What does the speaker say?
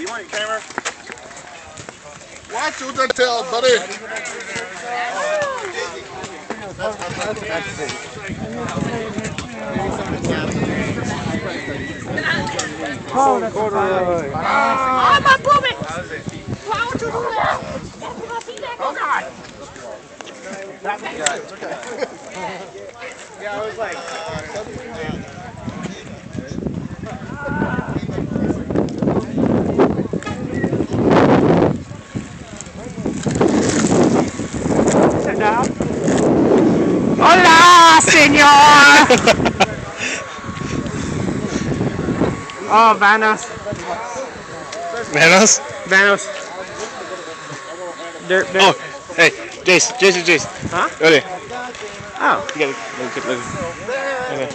you want your camera? Watch what they tell, buddy. I'm a woman! Why would you do that? That's when I see that. Oh, God. Yeah, I was like. oh, Vanos. Manos? Vanos. They're, they're, Oh, hey, Jace, Jace, Jace. Huh? Ready? oh. You gotta look at look. Okay.